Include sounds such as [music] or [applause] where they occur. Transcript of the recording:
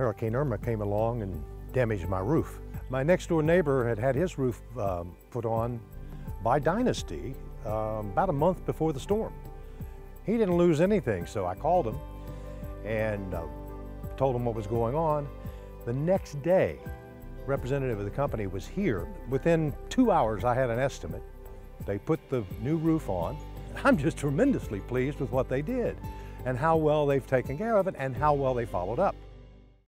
Hurricane Irma came along and damaged my roof. My next door neighbor had had his roof um, put on by Dynasty um, about a month before the storm. He didn't lose anything, so I called him and uh, told him what was going on. The next day, representative of the company was here. Within two hours, I had an estimate. They put the new roof on. [laughs] I'm just tremendously pleased with what they did and how well they've taken care of it and how well they followed up.